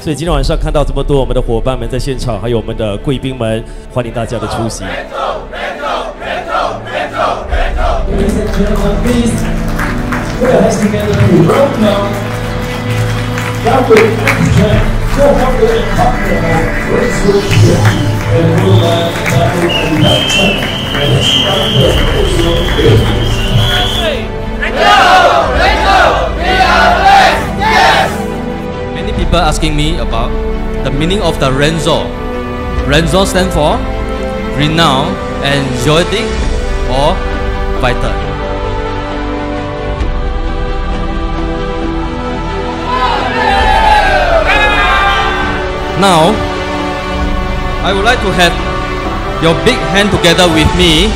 所以今天晚上看到这么多我们的伙伴们在现场，还有我们的贵宾们，欢迎大家的出席。People asking me about the meaning of the Renzo. Renzo stands for renown, and energetic, or vital. Now, I would like to have your big hand together with me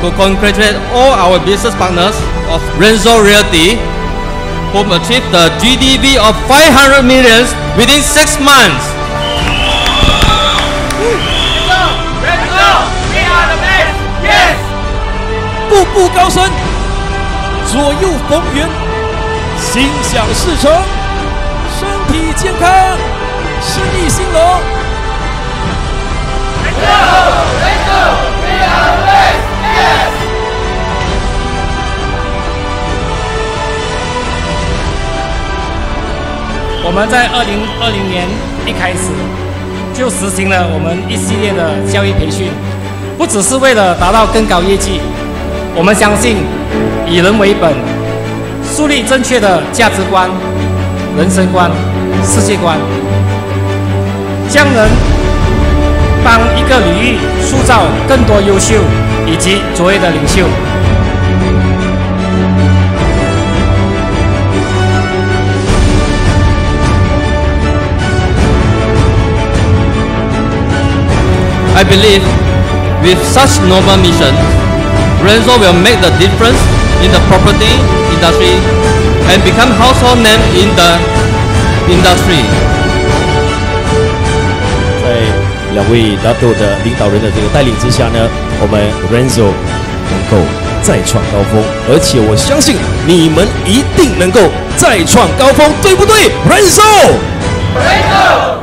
to congratulate all our business partners of Renzo Realty whom achieved the GDP of 500 millions within six months. 步步高升，左右逢源，心想事成，身体健康，生意兴隆。我们在二零二零年一开始就实行了我们一系列的教育培训，不只是为了达到更高业绩，我们相信以人为本，树立正确的价值观、人生观、世界观，将人帮一个领域塑造更多优秀以及卓越的领袖。I believe with such noble mission, Renzo will make the difference in the property industry and become household name in the industry. 在两位 W 的领导人的这个带领之下呢，我们 Renzo 能够再创高峰，而且我相信你们一定能够再创高峰，对不对？Renzo。Renzo